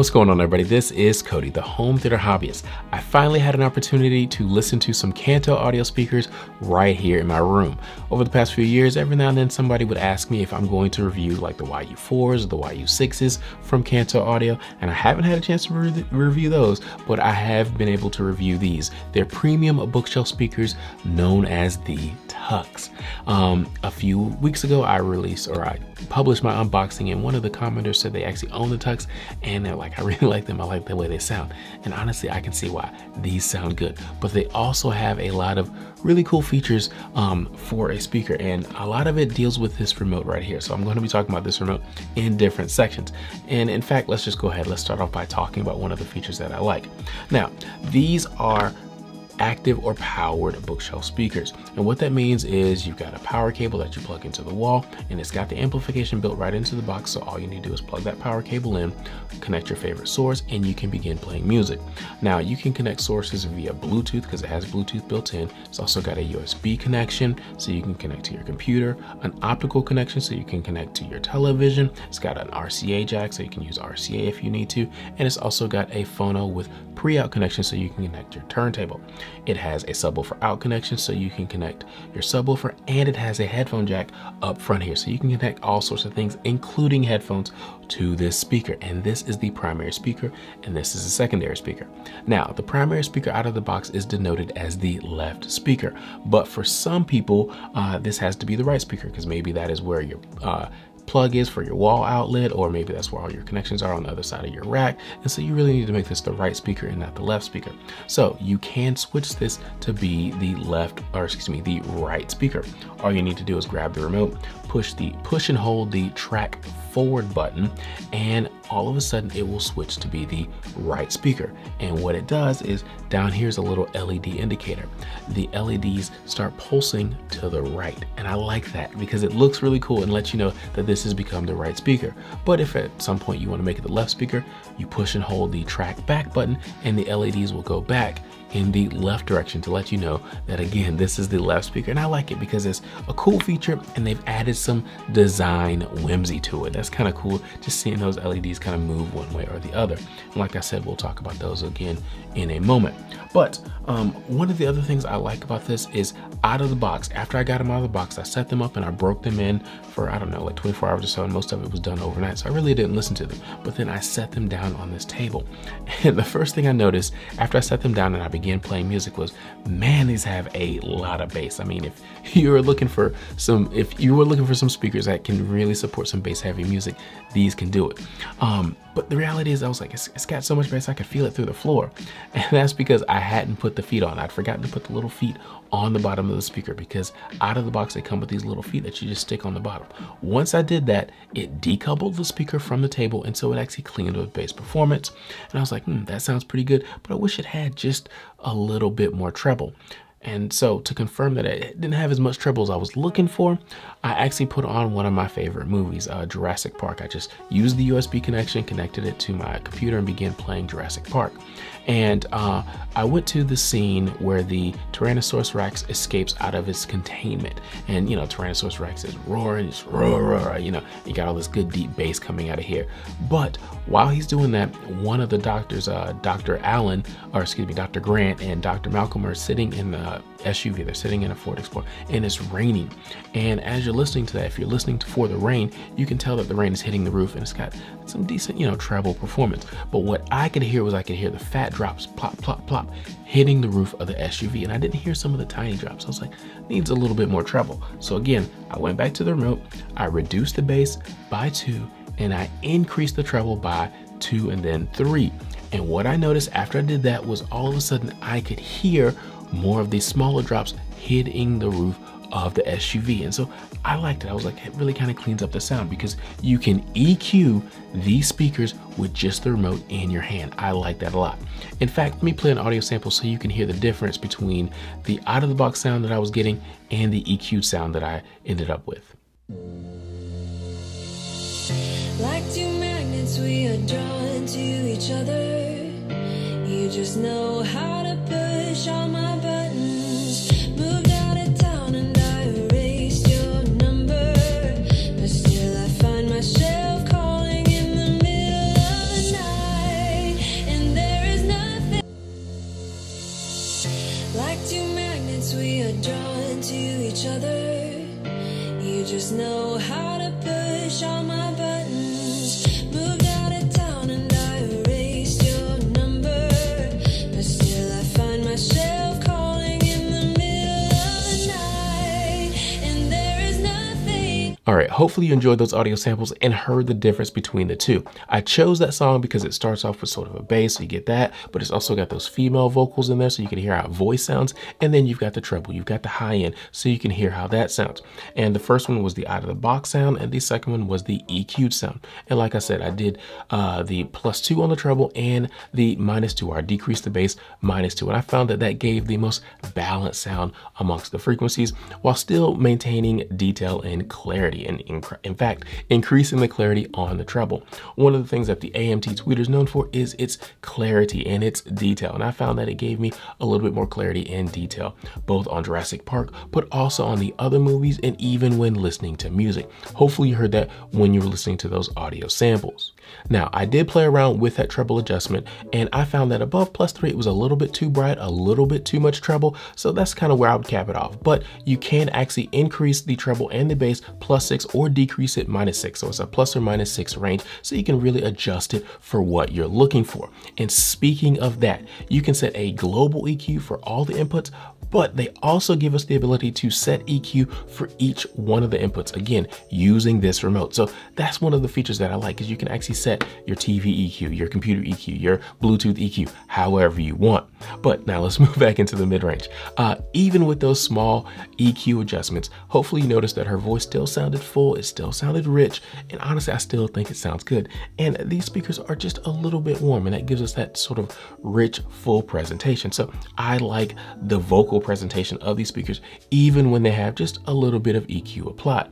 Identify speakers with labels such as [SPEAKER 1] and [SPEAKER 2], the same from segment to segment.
[SPEAKER 1] What's going on everybody? This is Cody, the home theater hobbyist. I finally had an opportunity to listen to some Kanto audio speakers right here in my room. Over the past few years, every now and then somebody would ask me if I'm going to review like the YU4s or the YU6s from Kanto Audio, and I haven't had a chance to re review those, but I have been able to review these. They're premium bookshelf speakers known as the TUKs. Um, a few weeks ago, I released or I published my unboxing and one of the commenters said they actually own the TUKs and they're like, I really like them. I like the way they sound. And honestly, I can see why these sound good, but they also have a lot of really cool features um, for a speaker. And a lot of it deals with this remote right here. So I'm going to be talking about this remote in different sections. And in fact, let's just go ahead. Let's start off by talking about one of the features that I like. Now, these are active or powered bookshelf speakers. And what that means is you've got a power cable that you plug into the wall and it's got the amplification built right into the box. So all you need to do is plug that power cable in, connect your favorite source, and you can begin playing music. Now you can connect sources via Bluetooth because it has Bluetooth built in. It's also got a USB connection so you can connect to your computer, an optical connection so you can connect to your television. It's got an RCA jack so you can use RCA if you need to. And it's also got a phono with pre-out connection so you can connect your turntable. It has a subwoofer out connection so you can connect your subwoofer and it has a headphone jack up front here. So you can connect all sorts of things including headphones to this speaker. And this is the primary speaker and this is the secondary speaker. Now the primary speaker out of the box is denoted as the left speaker. But for some people uh, this has to be the right speaker because maybe that is where your uh, plug is for your wall outlet, or maybe that's where all your connections are on the other side of your rack. And so you really need to make this the right speaker and not the left speaker. So you can switch this to be the left, or excuse me, the right speaker. All you need to do is grab the remote, push the push and hold the track forward button and all of a sudden it will switch to be the right speaker. And what it does is down here's a little LED indicator. The LEDs start pulsing to the right. And I like that because it looks really cool and lets you know that this has become the right speaker. But if at some point you want to make it the left speaker, you push and hold the track back button and the LEDs will go back in the left direction to let you know that again, this is the left speaker. And I like it because it's a cool feature and they've added some design whimsy to it. That's kind of cool just seeing those LEDs kind of move one way or the other. And like I said, we'll talk about those again in a moment. But um, one of the other things I like about this is out of the box, after I got them out of the box, I set them up and I broke them in for, I don't know, like 24 hours or so. And most of it was done overnight. So I really didn't listen to them. But then I set them down on this table. And the first thing I noticed after I set them down and I began playing music was, man, these have a lot of bass. I mean, if you were looking for some, if you were looking for some speakers that can really support some bass heavy music, these can do it. Um, but the reality is I was like, it's, it's got so much bass, I could feel it through the floor. And that's because I hadn't put the feet on. I'd forgotten to put the little feet on the bottom of the speaker because out of the box, they come with these little feet that you just stick on the bottom. Once I did that, it decoupled the speaker from the table. And so it actually cleaned with bass performance. And I was like, hmm, that sounds pretty good, but I wish it had just a little bit more treble. And so to confirm that it didn't have as much treble as I was looking for, I actually put on one of my favorite movies, uh, Jurassic Park. I just used the USB connection, connected it to my computer and began playing Jurassic Park. And uh, I went to the scene where the Tyrannosaurus Rex escapes out of its containment. And, you know, Tyrannosaurus Rex is roaring, it's roar, roar, you know, you got all this good deep bass coming out of here. But while he's doing that, one of the doctors, uh, Dr. Allen, or excuse me, Dr. Grant and Dr. Malcolm are sitting in the SUV. They're sitting in a Ford Explorer and it's raining. And as you're listening to that, if you're listening to For the Rain, you can tell that the rain is hitting the roof and it's got some decent, you know, treble performance. But what I could hear was I could hear the fat drops plop, plop, plop hitting the roof of the SUV. And I didn't hear some of the tiny drops. I was like, needs a little bit more treble. So again, I went back to the remote, I reduced the bass by two, and I increased the treble by two and then three. And what I noticed after I did that was all of a sudden I could hear more of these smaller drops hitting the roof of the SUV. And so I liked it. I was like, it really kind of cleans up the sound because you can EQ these speakers with just the remote in your hand. I like that a lot. In fact, let me play an audio sample so you can hear the difference between the out of the box sound that I was getting and the EQ sound that I ended up with. Like two magnets, we are drawn to each other. You just know how to push all my
[SPEAKER 2] You All
[SPEAKER 1] right, hopefully you enjoyed those audio samples and heard the difference between the two. I chose that song because it starts off with sort of a bass, so you get that, but it's also got those female vocals in there so you can hear how voice sounds, and then you've got the treble, you've got the high end, so you can hear how that sounds. And the first one was the out of the box sound, and the second one was the EQ'd sound. And like I said, I did uh, the plus two on the treble and the minus two, or I decreased the bass minus two, and I found that that gave the most balanced sound amongst the frequencies while still maintaining detail and clarity and in, fact increasing the clarity on the treble one of the things that the amt tweeter is known for is its clarity and its detail and i found that it gave me a little bit more clarity and detail both on jurassic park but also on the other movies and even when listening to music. Hopefully you heard that when you were listening to those audio samples now, I did play around with that treble adjustment and I found that above plus three, it was a little bit too bright, a little bit too much treble. So that's kind of where I would cap it off. But you can actually increase the treble and the bass plus six or decrease it minus six. So it's a plus or minus six range. So you can really adjust it for what you're looking for. And speaking of that, you can set a global EQ for all the inputs, but they also give us the ability to set EQ for each one of the inputs, again, using this remote. So that's one of the features that I like is you can actually set your TV EQ, your computer EQ, your Bluetooth EQ, however you want. But now let's move back into the mid-range. Uh, even with those small EQ adjustments, hopefully you noticed that her voice still sounded full, it still sounded rich, and honestly, I still think it sounds good. And these speakers are just a little bit warm, and that gives us that sort of rich, full presentation. So I like the vocal presentation of these speakers, even when they have just a little bit of EQ applied.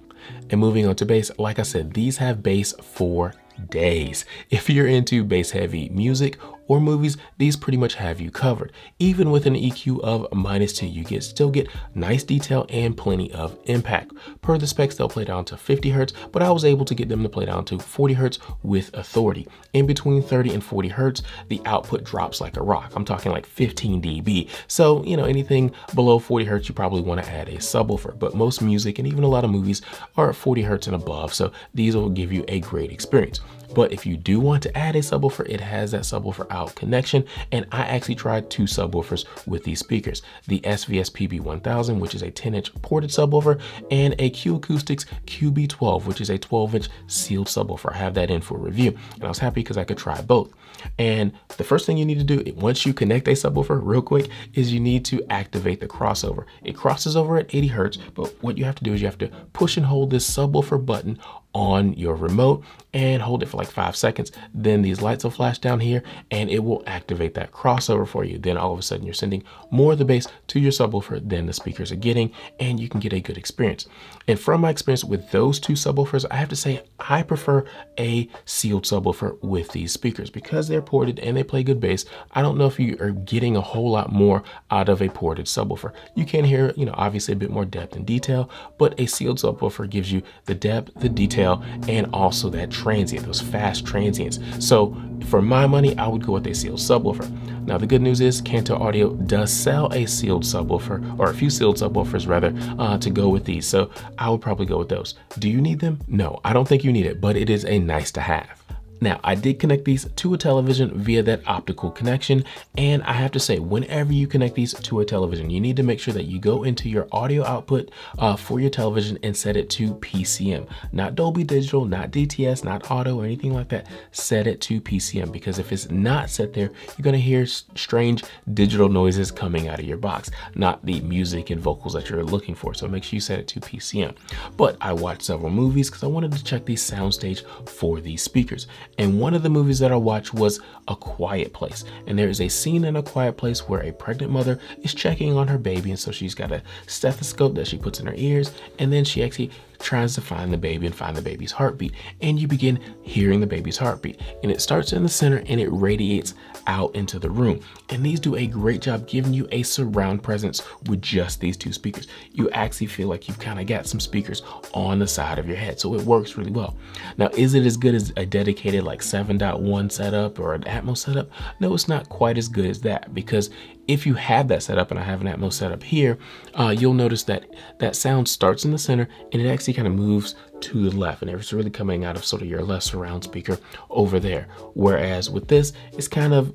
[SPEAKER 1] And moving on to bass, like I said, these have bass for days. If you're into bass heavy music or movies, these pretty much have you covered. Even with an EQ of minus two, you get still get nice detail and plenty of impact. Per the specs, they'll play down to 50 hertz, but I was able to get them to play down to 40 hertz with authority. In between 30 and 40 hertz, the output drops like a rock. I'm talking like 15 dB. So, you know, anything below 40 hertz, you probably want to add a subwoofer, but most music and even a lot of movies are at 40 hertz and above. So these will give you a great experience. But if you do want to add a subwoofer, it has that subwoofer out connection. And I actually tried two subwoofers with these speakers, the SVS PB1000, which is a 10 inch ported subwoofer and a Q Acoustics QB12, which is a 12 inch sealed subwoofer. I have that in for review and I was happy because I could try both. And the first thing you need to do once you connect a subwoofer real quick is you need to activate the crossover. It crosses over at 80 Hertz, but what you have to do is you have to push and hold this subwoofer button on your remote and hold it for like five seconds. Then these lights will flash down here and it will activate that crossover for you. Then all of a sudden you're sending more of the bass to your subwoofer than the speakers are getting and you can get a good experience. And from my experience with those two subwoofers, I have to say I prefer a sealed subwoofer with these speakers because they're ported and they play good bass. I don't know if you are getting a whole lot more out of a ported subwoofer. You can hear, you know, obviously a bit more depth and detail, but a sealed subwoofer gives you the depth, the detail, and also that transient, those fast transients. So for my money, I would go with a sealed subwoofer. Now the good news is Kanto Audio does sell a sealed subwoofer, or a few sealed subwoofers rather, uh, to go with these. So I would probably go with those. Do you need them? No, I don't think you need it, but it is a nice to have. Now, I did connect these to a television via that optical connection, and I have to say, whenever you connect these to a television, you need to make sure that you go into your audio output uh, for your television and set it to PCM. Not Dolby Digital, not DTS, not Auto, or anything like that. Set it to PCM, because if it's not set there, you're gonna hear strange digital noises coming out of your box, not the music and vocals that you're looking for. So make sure you set it to PCM. But I watched several movies because I wanted to check the soundstage for these speakers. And one of the movies that I watched was A Quiet Place. And there is a scene in A Quiet Place where a pregnant mother is checking on her baby. And so she's got a stethoscope that she puts in her ears. And then she actually tries to find the baby and find the baby's heartbeat. And you begin hearing the baby's heartbeat. And it starts in the center and it radiates out into the room. And these do a great job giving you a surround presence with just these two speakers. You actually feel like you've kind of got some speakers on the side of your head. So it works really well. Now, is it as good as a dedicated like 7.1 setup or an Atmos setup? No, it's not quite as good as that because if you have that setup and I have an Atmos setup here, uh, you'll notice that that sound starts in the center and it actually kind of moves to the left and it's really coming out of sort of your left surround speaker over there. Whereas with this, it's kind of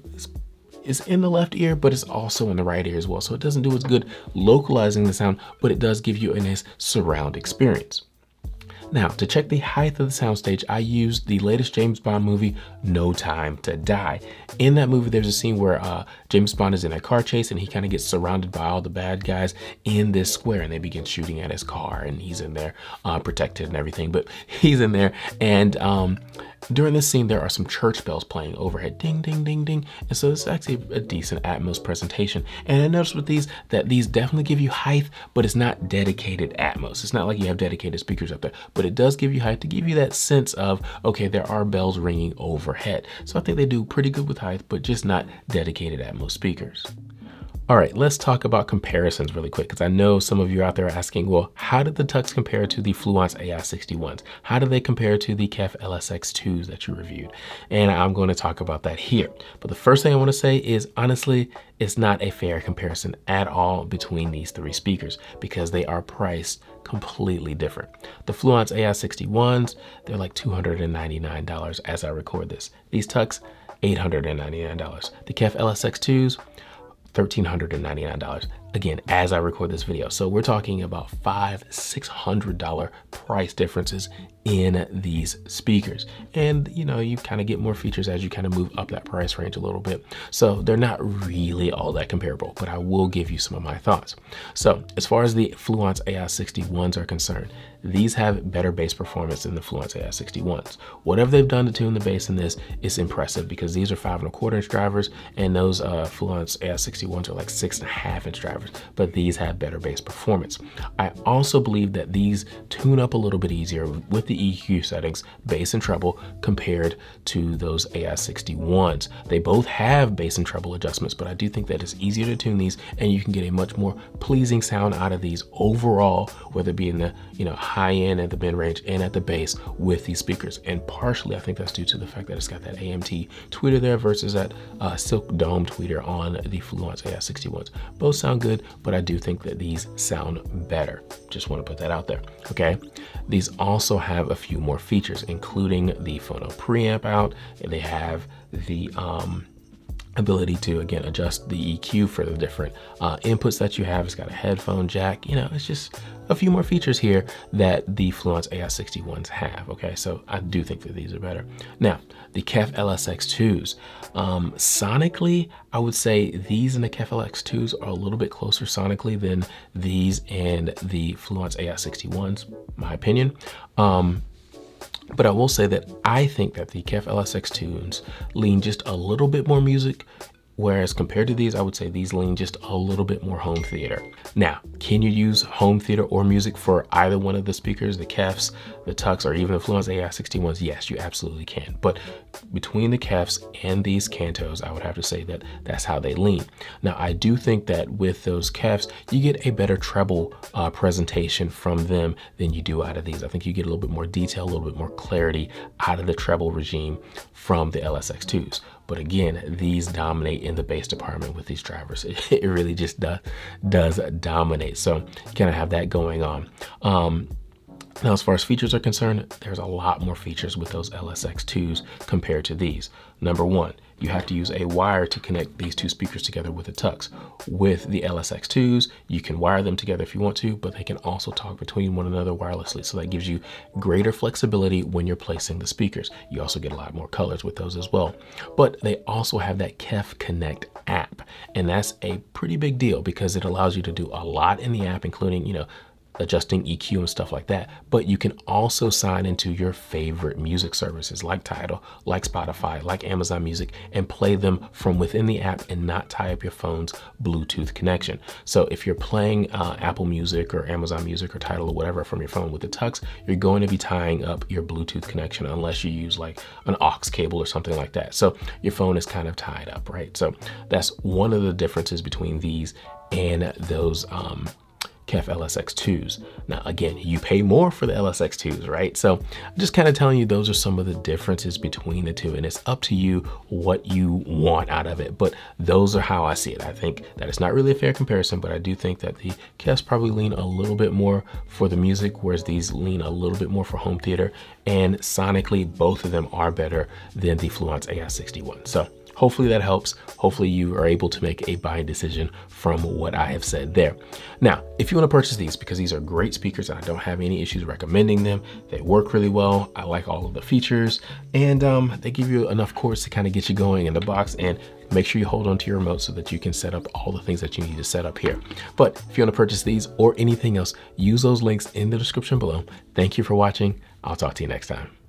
[SPEAKER 1] is in the left ear, but it's also in the right ear as well. So it doesn't do as good localizing the sound, but it does give you a nice surround experience. Now, to check the height of the soundstage, I used the latest James Bond movie, No Time to Die. In that movie, there's a scene where uh, James Bond is in a car chase and he kind of gets surrounded by all the bad guys in this square and they begin shooting at his car and he's in there uh, protected and everything, but he's in there and um, during this scene, there are some church bells playing overhead, ding, ding, ding, ding. And so this is actually a decent Atmos presentation. And I noticed with these that these definitely give you height, but it's not dedicated Atmos. It's not like you have dedicated speakers up there, but it does give you height to give you that sense of, okay, there are bells ringing overhead. So I think they do pretty good with height, but just not dedicated Atmos speakers. All right, let's talk about comparisons really quick because I know some of you out there are asking, well, how did the TUKs compare to the Fluance AI61s? How do they compare to the KEF LSX2s that you reviewed? And I'm going to talk about that here. But the first thing I want to say is honestly, it's not a fair comparison at all between these three speakers because they are priced completely different. The Fluance AI61s, they're like $299 as I record this. These TUKs, $899. The KEF LSX2s, $1,399 again as I record this video. So we're talking about five, six hundred dollar price differences in these speakers. And you know, you kind of get more features as you kind of move up that price range a little bit. So they're not really all that comparable, but I will give you some of my thoughts. So as far as the Fluance AI61s are concerned, these have better bass performance than the Fluance AI61s. Whatever they've done to tune the bass in this is impressive because these are five and a quarter inch drivers and those uh, Fluance AI61s are like six and a half inch drivers, but these have better bass performance. I also believe that these tune up a little bit easier with the EQ settings, bass and treble, compared to those AI61s. They both have bass and treble adjustments, but I do think that it's easier to tune these and you can get a much more pleasing sound out of these overall, whether it be in the you know high end at the mid range and at the bass with these speakers. And partially, I think that's due to the fact that it's got that AMT tweeter there versus that uh, Silk Dome tweeter on the Fluance AI61s. Both sound good, but I do think that these sound better. Just want to put that out there. Okay. These also have a few more features, including the phono preamp out, and they have the um, ability to again adjust the EQ for the different uh, inputs that you have. It's got a headphone jack. You know, it's just a few more features here that the Fluance AI61s have. Okay, so I do think that these are better. Now, the KEF LSX2s. Um, sonically, I would say these and the KEF LSX2s are a little bit closer sonically than these and the Fluance AI61s, my opinion. Um, but I will say that I think that the KEF LSX tunes lean just a little bit more music Whereas compared to these, I would say these lean just a little bit more home theater. Now, can you use home theater or music for either one of the speakers, the KEFs, the TUKs, or even the Fluance AI61s? Yes, you absolutely can. But between the KEFs and these Kantos, I would have to say that that's how they lean. Now, I do think that with those KEFs, you get a better treble uh, presentation from them than you do out of these. I think you get a little bit more detail, a little bit more clarity out of the treble regime from the LSX2s. But again, these dominate in the bass department with these drivers. It, really just does, does dominate. So kind of have that going on. Um, now, as far as features are concerned, there's a lot more features with those LSX2s compared to these. Number one, you have to use a wire to connect these two speakers together with a TUKs. With the LSX2s, you can wire them together if you want to, but they can also talk between one another wirelessly. So that gives you greater flexibility when you're placing the speakers. You also get a lot more colors with those as well. But they also have that KEF Connect app, and that's a pretty big deal because it allows you to do a lot in the app, including, you know, adjusting EQ and stuff like that. But you can also sign into your favorite music services like Tidal, like Spotify, like Amazon Music, and play them from within the app and not tie up your phone's Bluetooth connection. So if you're playing uh, Apple Music or Amazon Music or Tidal or whatever from your phone with the TUKs, you're going to be tying up your Bluetooth connection unless you use like an aux cable or something like that. So your phone is kind of tied up, right? So that's one of the differences between these and those um, KEF LSX2s. Now, again, you pay more for the LSX2s, right? So I'm just kind of telling you those are some of the differences between the two, and it's up to you what you want out of it. But those are how I see it. I think that it's not really a fair comparison, but I do think that the KEFs probably lean a little bit more for the music, whereas these lean a little bit more for home theater. And sonically, both of them are better than the Fluance AI61. So Hopefully that helps. Hopefully you are able to make a buying decision from what I have said there. Now, if you want to purchase these, because these are great speakers and I don't have any issues recommending them, they work really well. I like all of the features and um, they give you enough cords to kind of get you going in the box and make sure you hold onto your remote so that you can set up all the things that you need to set up here. But if you want to purchase these or anything else, use those links in the description below. Thank you for watching. I'll talk to you next time.